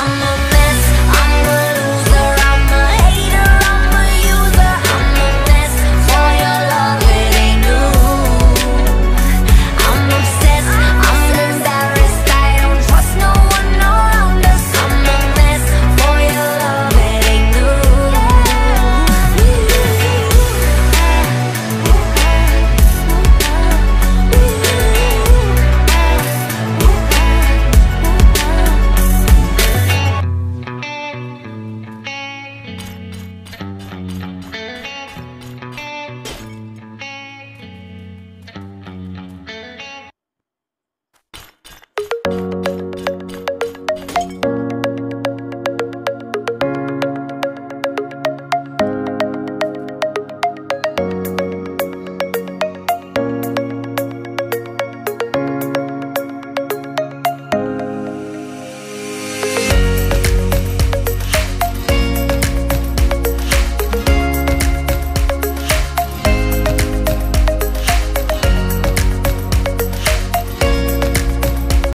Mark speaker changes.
Speaker 1: I'm